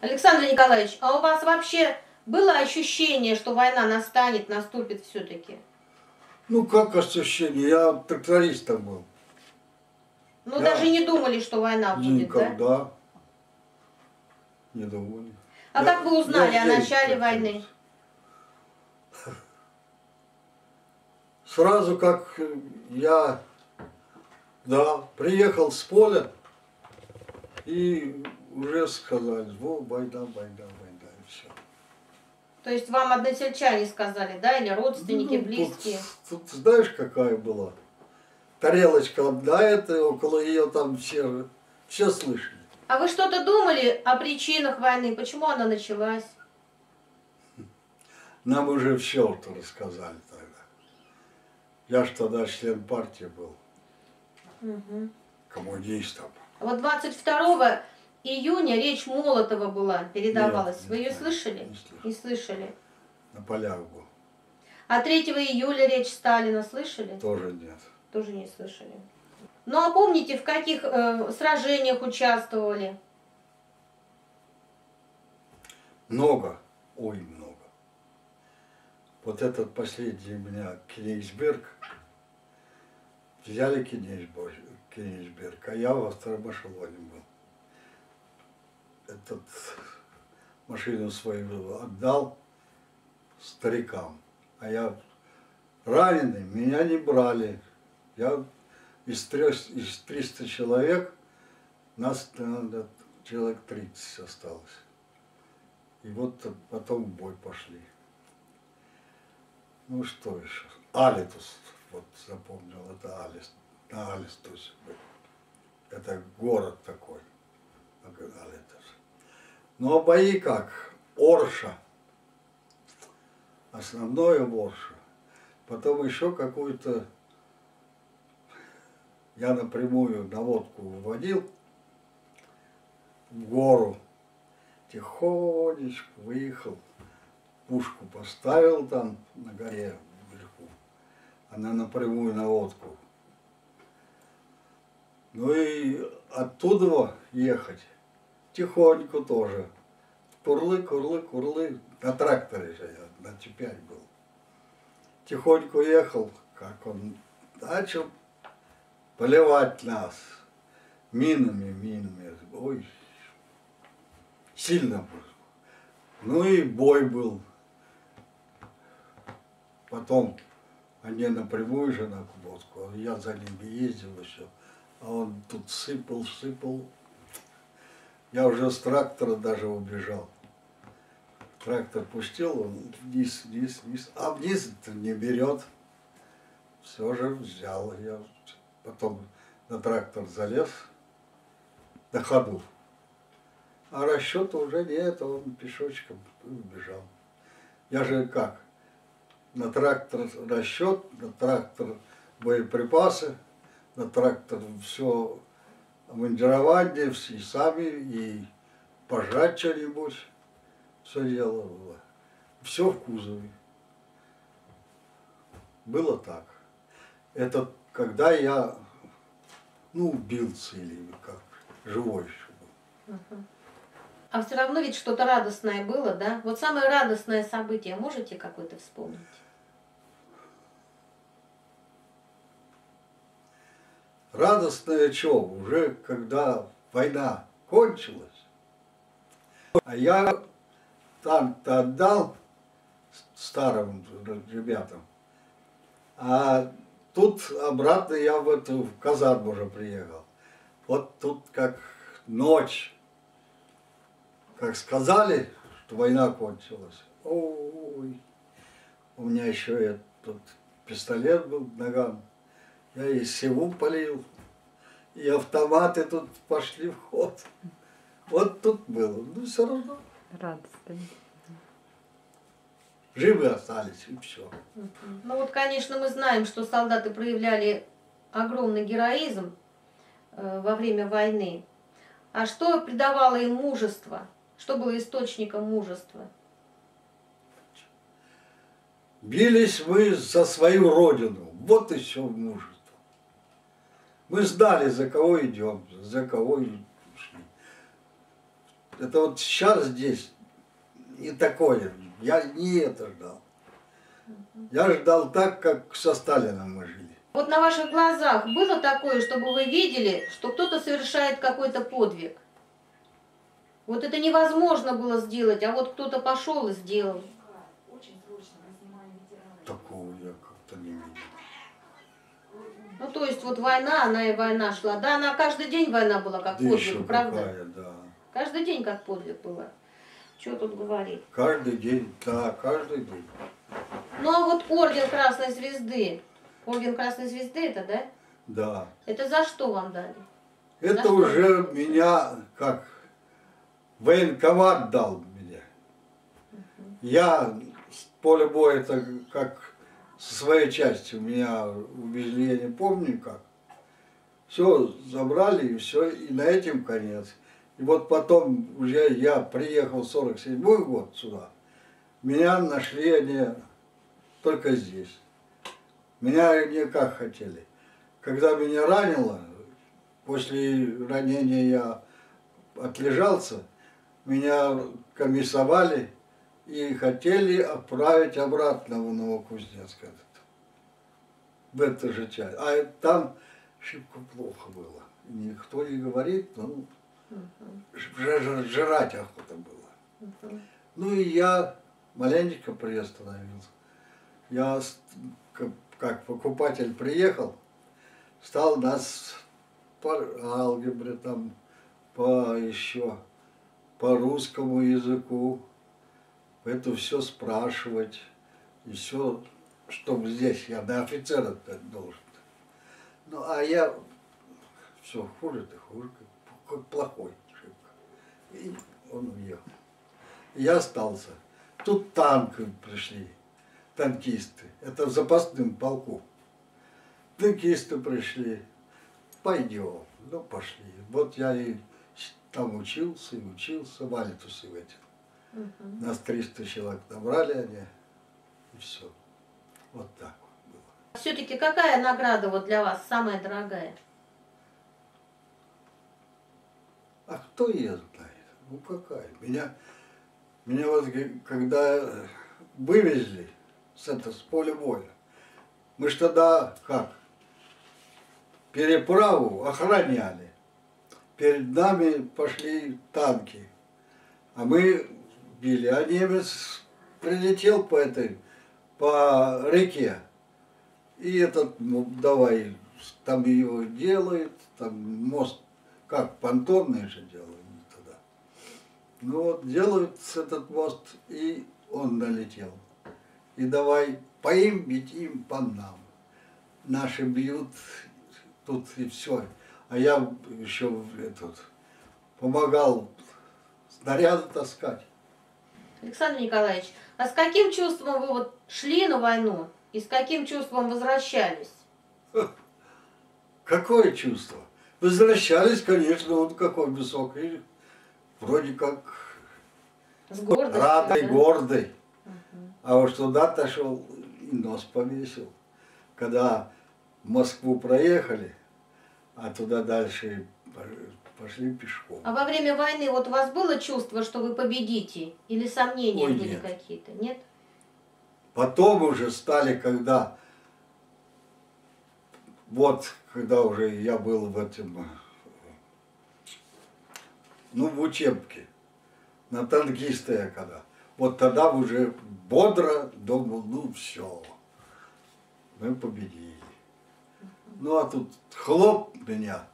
Александр Николаевич, а у вас вообще было ощущение, что война настанет, наступит все-таки? Ну, как ощущение? Я трактористом был. Ну, Да. даже не думали, что война будет, да? Никогда. Не думали. А Я- как вы узнали я о начале войны? Сразу как я, да, приехал с поля, и уже сказали, во, война, война, война, и все. То есть вам односельчане сказали, да, или родственники, близкие? Ну, Тут, тут знаешь, какая была? Тарелочка одна, это около ее там все, все слышали. А вы что-то думали о причинах войны? Почему она началась? Нам уже все это рассказали тогда. Я ж тогда член партии был, Мгм. коммунистом. Вот 22 июня речь Молотова была, передавалась. Нет, Вы ее слышали? не слышал. Не слышали. На полях был. А 3 июля речь Сталина слышали? Тоже нет. Тоже не слышали. Ну а помните, в каких э, сражениях участвовали? Много, ой, много. Вот этот последний у меня Кенигсберг, взяли Кенигсберг, а я во втором эшелоне был. Этот машину свою отдал старикам, а я раненый, меня не брали. Я из, трех, из 300 человек, нас наверное, человек 30 осталось. И вот потом в бой пошли. Ну что еще? Алитус, вот запомнил, это Алис, на Алистусе был. Это город такой, Алитус. Ну а бои как? Орша. Основное Орша. Потом еще какую-то, я напрямую наводку выводил в гору, тихонечко выехал, пушку поставил там на горе вверху, она напрямую наводку. Ну и оттуда ехать тихонько тоже. Курлы, курлы, курлы. На тракторе же я, на Ч5 был. Тихонько ехал, как он начал поливать нас минами, минами. Ой, сильно был. Ну и бой был. Потом они напрямую же на Куботку, я за ними ездил еще. А он тут сыпал, сыпал. Я уже с трактора даже убежал. Трактор пустил, он вниз, вниз, вниз. А вниз это не берет. Все же взял. Я потом на трактор залез на ходу. А расчета уже нет, он пешочком убежал. Я же как? На трактор расчет, на трактор боеприпасы, на трактор все обмундирование, все и сами, и пожрать что-нибудь. Все дело было. Все в кузове. Было так. Это когда я, ну, убился или как, живой еще был. А все равно ведь что-то радостное было, да? Вот самое радостное событие можете какое-то вспомнить? Радостное что, уже когда война кончилась, а я танк-то отдал старым ребятам, а тут обратно я в эту в казарму уже приехал. Вот тут как ночь, как сказали, что война кончилась. Ой, у меня еще этот пистолет был к ногам. Я и севу полил, и автоматы тут пошли в ход. Вот тут было. Ну, все равно. Радостно. Живы остались, и все. Ну вот, конечно, мы знаем, что солдаты проявляли огромный героизм э, во время войны. А что придавало им мужество? Что было источником мужества? Бились мы за свою родину. Вот и все мужество. Мы знали, за кого идем, за кого шли. Это вот сейчас здесь не такое. Я не это ждал. Я ждал так, как со Сталином мы жили. Вот на ваших глазах было такое, чтобы вы видели, что кто-то совершает какой-то подвиг? Вот это невозможно было сделать, а вот кто-то пошел и сделал. Очень срочно мы снимаем ветеранов. Такого я как-то не видел. Ну, то есть вот война, она и война шла. Да, она каждый день война была как Да подвиг, правда? какая, да. Каждый день как подвиг была. Что тут говорить? Каждый день, да, каждый день. Ну, а вот орден Красной Звезды. Орден Красной Звезды это, да? Да. Это за что вам дали? Это что? уже меня как военкомат дал меня. Я с поля боя это как со своей частью меня увезли, я не помню как. Все забрали и все, и на этом конец. И вот потом уже я приехал в 47 год сюда. Меня нашли они только здесь. Меня не как хотели. Когда меня ранило, после ранения я отлежался, меня комиссовали и хотели отправить обратно в Новокузнецк этот. В эту же часть. А там шибко плохо было. Никто не говорит, ну, ж- жрать охота было. Ну и я маленечко приостановился. Я как покупатель приехал, стал нас по алгебре там, по еще, по русскому языку, это все спрашивать, и все, чтобы здесь я на офицера должен. Ну, а я все хуже ты хуже, как, плохой. И он уехал. Я остался. Тут танки пришли, танкисты. Это в запасном полку. Танкисты пришли. Пойдем. Ну, пошли. Вот я и там учился, и учился, валитусы в этих. Нас 300 человек набрали они, и все. Вот так вот было. Все-таки какая награда вот для вас самая дорогая? А кто ее знает? Ну какая? Меня, меня вот когда вывезли с, это, с поля боя, мы ж тогда как? Переправу охраняли. Перед нами пошли танки. А мы били. А немец прилетел по этой, по реке. И этот, ну, давай, там его делают, там мост, как, понтонный же делают тогда. Ну вот, делают этот мост, и он налетел. И давай по бить, им по нам. Наши бьют, тут и все. А я еще этот, помогал снаряды таскать. Александр Николаевич, а с каким чувством вы вот шли на войну и с каким чувством возвращались? Какое чувство? Возвращались, конечно, он какой высокий, вроде как С гордостью? радой, да? гордой. А уж туда-то шел и нос повесил. Когда в Москву проехали, а туда дальше пошли пешком. А во время войны вот у вас было чувство, что вы победите? Или сомнения Ой, были какие-то? Нет? Потом уже стали, когда вот, когда уже я был в этом, ну, в учебке, на танкиста я когда, вот тогда уже бодро думал, ну, все, мы победили. Ну, а тут хлоп меня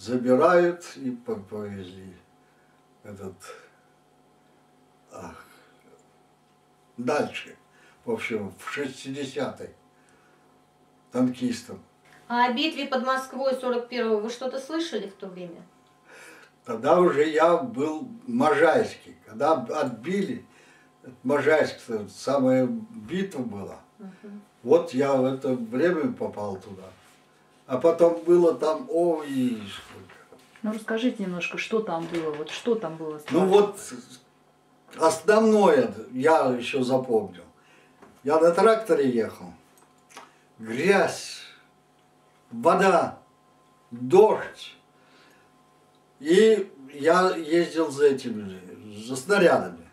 забирают и по- повезли этот, ах, дальше, в общем, в 60-й, танкистом. А о битве под Москвой 41-го вы что-то слышали в то время? Тогда уже я был Можайский. Когда отбили, Можайск, самая битва была. Вот я в это время попал туда. А потом было там, ой, сколько. Ну расскажите немножко, что там было, вот что там было. с Ну вот основное я еще запомнил. Я на тракторе ехал. Грязь, вода, дождь. И я ездил за этими, же, за снарядами.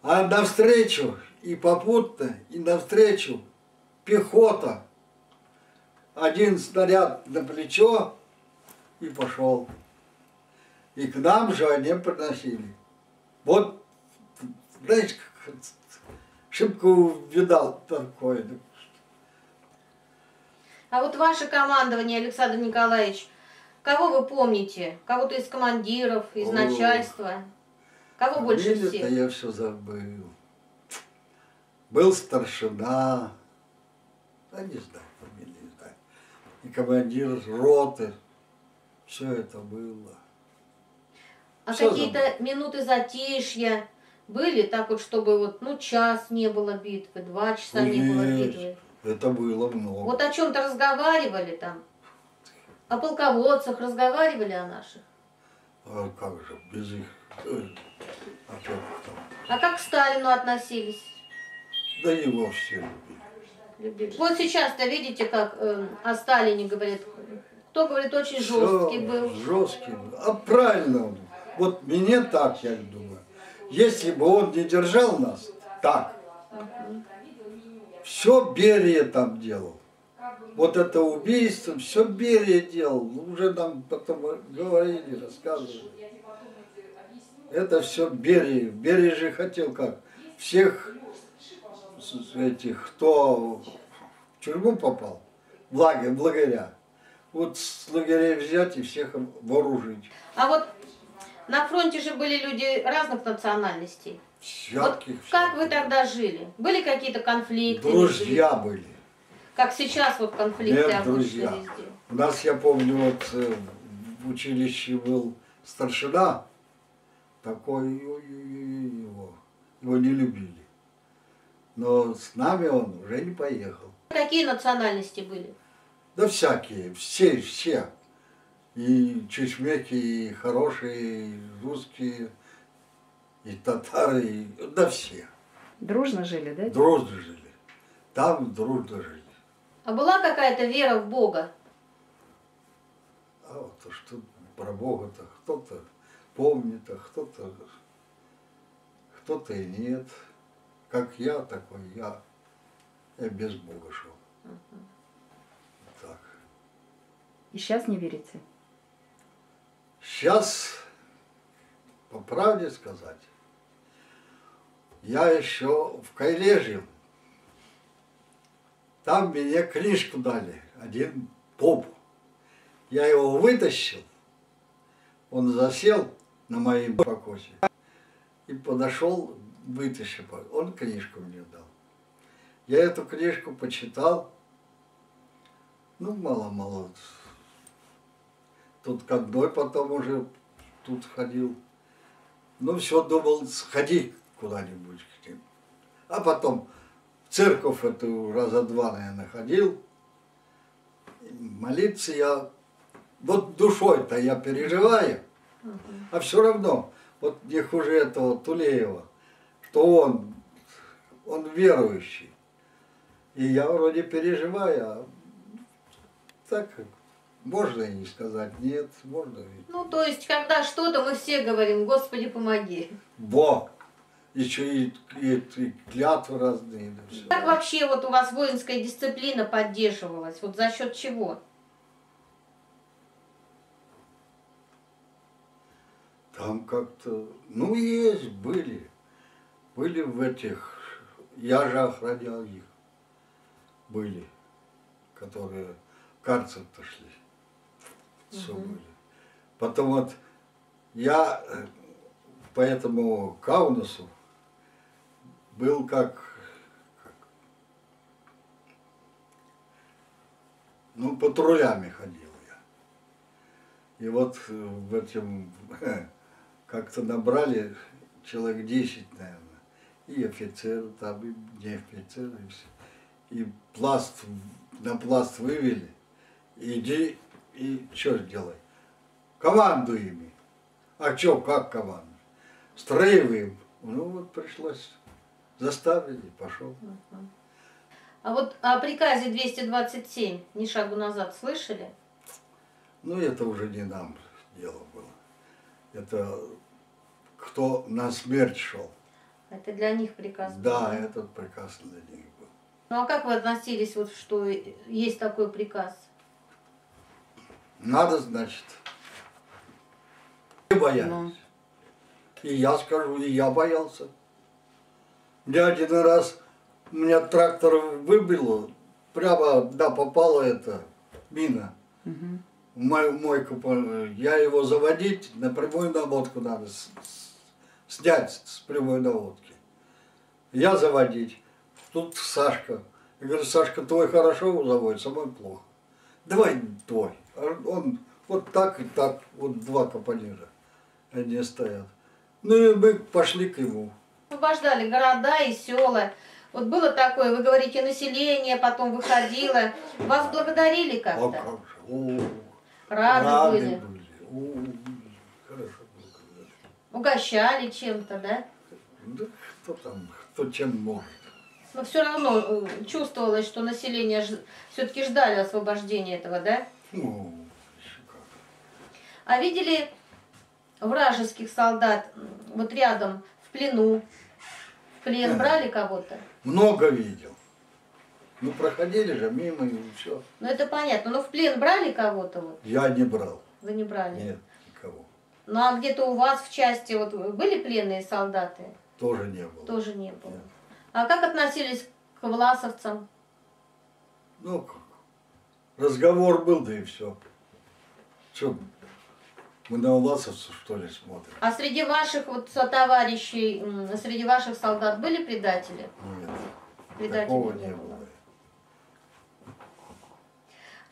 А навстречу и попутно, и навстречу пехота. Один снаряд на плечо и пошел. И к нам же они приносили. Вот, знаете, как шибко видал такое. А вот ваше командование, Александр Николаевич, кого вы помните? Кого-то из командиров, из О. начальства? Кого больше всех? я все забыл. Был старшина, да не знаю. И командир роты. Все это было. А какие-то минуты затишья были, так вот, чтобы вот, ну, час не было битвы, два часа не было Есть. битвы? Это было много. Вот о чем-то разговаривали там? О полководцах разговаривали о наших? А как же, без их... А? А как к Сталину относились? Да его все любили. Любили. Вот сейчас-то видите, как э, о Сталине говорят. Кто говорит, очень жесткий был. Жесткий. А правильно он. Вот мне так, я думаю. Если бы он не держал нас, так, все Берия там делал. Вот это убийство, все Берия делал. Уже нам потом говорили, рассказывали. Это все Берия. Берия же хотел как? Всех этих, кто в тюрьму попал, в лагеря. Вот с лагерей взять и всех вооружить. А вот на фронте же были люди разных национальностей. Вот Всяких. как вы всяких. тогда жили? Были какие-то конфликты? Друзья были. Как сейчас вот конфликты Нет, друзья. везде. У нас, я помню, вот э, в училище был старшина, такой, его, его не любили. Но с нами он уже не поехал. Какие национальности были? Да всякие, все, все. И чечмеки, и хорошие, и русские, и татары, и, да все. Дружно жили, да? Дружно жили. Там дружно жили. А была какая-то вера в Бога? А вот то, что про Бога-то кто-то помнит, а кто-то кто-то и нет. Как я, такой я. Я без Бога шел. Так. И сейчас не верите? Сейчас, по правде сказать, я еще в Кайле жил. Там мне книжку дали, один поп. Я его вытащил, он засел на моем покосе и подошел, вытащил, он книжку мне дал. Я эту книжку почитал, ну, мало-мало, Тут конной потом уже тут ходил. Ну, все, думал, сходи куда-нибудь к ним. А потом в церковь эту раза два, наверное, ходил. Молиться я, вот душой-то я переживаю, а все равно, вот не хуже этого Тулеева, что он, он верующий. И я вроде переживаю, а так можно и не сказать нет, можно ведь. Ну, то есть, когда что-то, мы все говорим, Господи, помоги. Во! Еще и, и, и клятвы разные, да все. Как вообще вот у вас воинская дисциплина поддерживалась? Вот за счет чего? Там как-то, ну есть, были. Были в этих, я же охранял их. Были, которые в карцер-то шли. Все Мгм. были. Потом вот я э, по этому Каунасу был как, как ну, патрулями ходил я. И вот э, в этом как-то набрали человек 10, наверное. И офицеры там, и не офицеры, и все. И пласт, на пласт вывели. Иди и что делай? Командуй ими. А что, как команду? Строевым. Ну вот пришлось. Заставили, пошел. А вот о приказе 227, ни шагу назад, слышали? Ну это уже не нам дело было. Это кто на смерть шел. Это для них приказ. был, Да, этот приказ для них был. Ну а как вы относились, вот, что есть такой приказ? Надо, значит. И боялись. Ну. И я скажу, и я боялся. Мне один раз меня трактор выбило, прямо, да, попала эта мина. Мгм. в мою мойку, по- я его заводить на прямую наводку надо, с- снять с прямой наводки. Я заводить. Тут Сашка. Я говорю, Сашка, твой хорошо заводится, мой плохо. Давай твой. А Он вот так и так, вот два капонира. Они стоят. Ну и мы пошли к ему. Освобождали города и села. Вот было такое, вы говорите, население потом выходило. Вас благодарили А как-то? как же? О, Рады, были? О, хорошо было. когда-то. Угощали чем-то, да? Да кто там, кто чем может. Но все равно э, чувствовалось, что население все-таки ждали освобождения этого, да? Ну, еще как. А видели вражеских солдат вот рядом, в плену? В плен Ага. брали кого-то? Много видел. Ну, проходили же мимо и все. Ну это понятно. Но в плен брали кого-то вот? Я не брал. Вы не брали? Нет. Ну а где-то у вас в части вот были пленные солдаты? Тоже не было. Тоже не было. Нет. А как относились к власовцам? Ну, как. Разговор был, да и все. Что, мы на уласовцев, что ли, смотрим? А среди ваших вот товарищей, среди ваших солдат были предатели? Нет, Предателей такого не не было. было.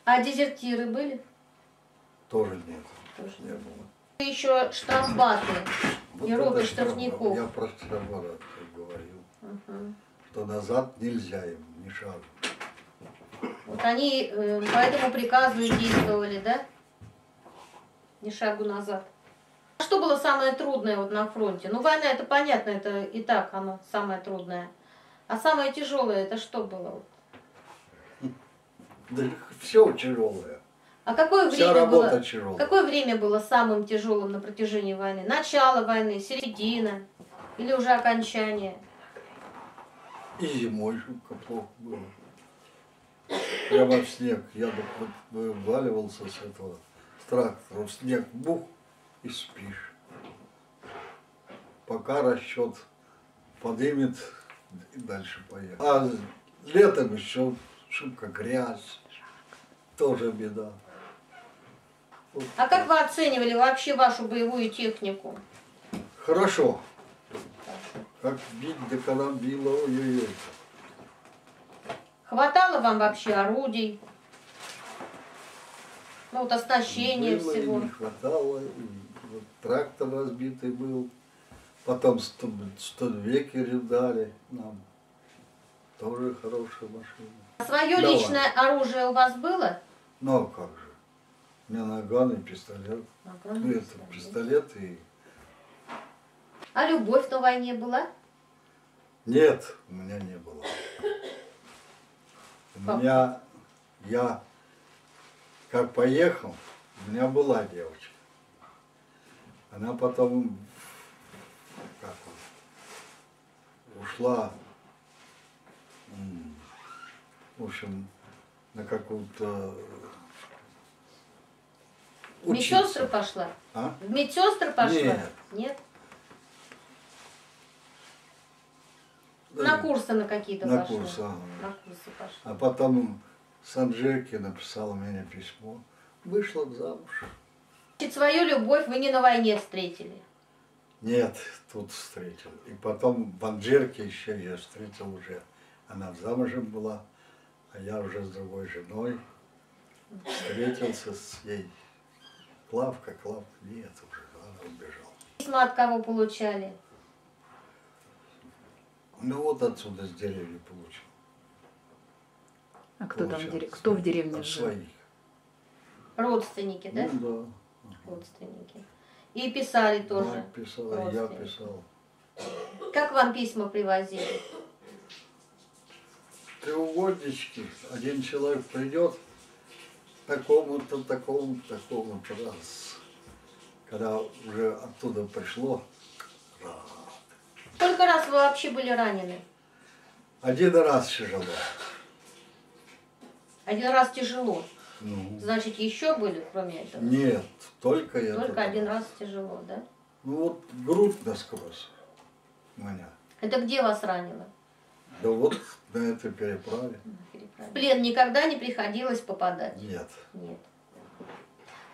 А дезертиры были? Тоже нет. Тоже Не было. Еще штрафбаты. Вот роты это штрафников. Я про штрафбат говорил. Мгм. Что назад нельзя им, ни шагу. Вот они э, по этому приказу и действовали, да? Ни шагу назад. А Что было самое трудное вот на фронте? Ну, война, это понятно, это и так оно самое трудное. А самое тяжелое, это что было? Да все тяжелое. А какое Вся время было? тяжелая. Какое время было самым тяжелым на протяжении войны? Начало войны, середина или уже окончание? И зимой жутко плохо было. Прямо в снег. Я вываливался с этого с трактора. В снег бух и спишь. Пока расчет подымет и дальше поехал. А летом еще шибко грязь. Тоже беда. А как вы оценивали вообще вашу боевую технику? Хорошо. Как бить, да когда било, ой-ой-ой. Хватало вам вообще орудий? Ну вот оснащения Было всего. не хватало, и вот трактор разбитый был. Потом студвекеры дали нам. Тоже хорошая машина. Свое Давай. личное оружие у вас было? Ну а как же? У меня наган и пистолет. Ну, это пистолет и... А любовь на войне была? Нет, у меня не было. У меня, я как поехал, у меня была девочка. Она потом, как он, ушла, в общем, на какую-то В медсестры пошла? А? В медсестры пошла? Нет. Нет? На курсы на какие-то На пошла? курсы, ага. На курсы пошла. А потом Санджеки написала мне письмо. Вышла замуж. Значит, свою любовь вы не на войне встретили? Нет, тут встретил. И потом в Анжерке еще я встретил уже. Она замужем была, а я уже с другой женой. Встретился с ней. Клавка, Клавка, нет уже, она убежала. Письма от кого получали? Ну вот отсюда с деревни получил. А кто там в Получал. дере- кто в деревне От жил? своих. Родственники, да? Ну Родственники. И писали да. тоже. Мать писала, я родственники. писал. Как вам письма привозили? треугольнички. Один человек придет, такому-то, такому-то, такому-то раз. Когда уже оттуда пришло, рад. Сколько раз вы вообще были ранены? Один раз тяжело. Один раз тяжело. Ну, Значит, еще были, кроме этого? нет, только я. Только один раз тяжело, да? Ну вот грудь насквозь у меня. Это где вас ранило? Да вот на этой переправе. В плен никогда не приходилось попадать? Нет, Нет.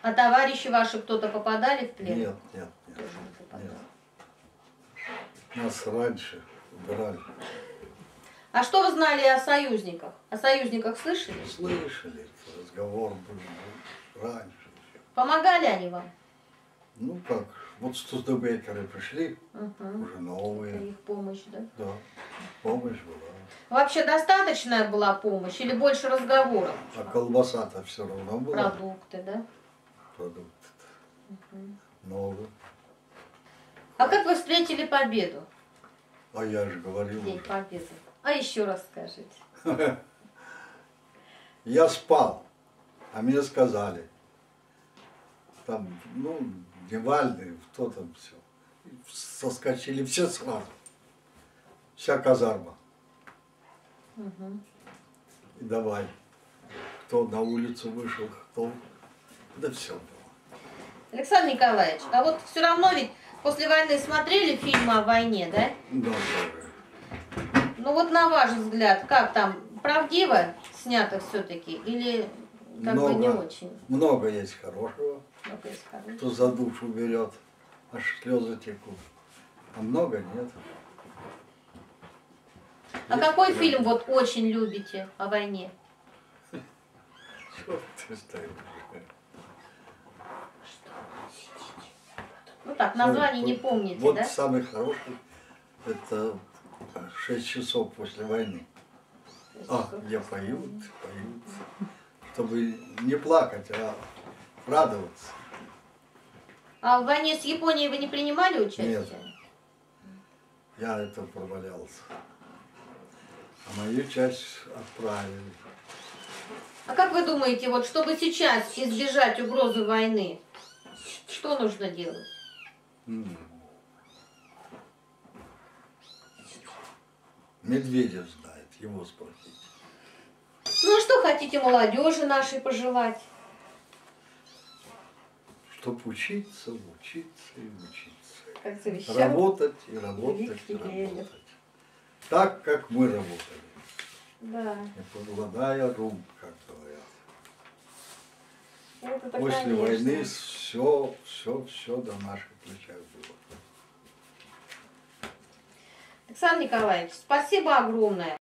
А товарищи ваши кто-то попадали в плен? нет, нет, нет. Тоже не попадали. нет. Нас раньше убирали. А что вы знали о союзниках? О союзниках слышали? Слышали, разговор был раньше. Помогали они вам? Ну как, вот студебекеры пришли, Угу. уже Это новые. их помощь, да? Да, помощь была. Вообще достаточная была помощь или больше разговоров? А колбаса-то все равно была. Продукты, да? Продукты. Много. А как вы встретили победу? А я же говорил День победы. А еще раз скажите. Я спал, а мне сказали. Там, ну, Невальный, кто там все. Соскочили все сразу. Вся казарма. Мгм. И давай. Кто на улицу вышел, кто. Да все было. Александр Николаевич, а вот все равно ведь после войны смотрели фильмы о войне, да? Да, тоже. Ну вот на ваш взгляд, как там, правдиво снято все-таки или как бы не Много. очень? Много есть хорошего, Много есть хорошего. кто за душу берет, аж слезы текут. А много нет. А Есть какой прям- фильм вот очень любите о войне? Чё ты стоишь? Ну так, название не помните, Вот да? самый хороший, это шесть часов после войны. А, где поют, поют. Чтобы не плакать, а радоваться. А в войне с Японией вы не принимали участие? Нет. Я это провалялся. А мою часть отправили. А как вы думаете, вот чтобы сейчас избежать угрозы войны, что нужно делать? Медведев знает, его спросить. Ну а что хотите молодежи нашей пожелать? Чтоб учиться, учиться и учиться. Как завещал Работать и работать и работать. Так, как мы работали. Да. Не покладая рук, как говорят. Это После конечно. войны все, все, все до наших плечах было. Александр Николаевич, спасибо огромное.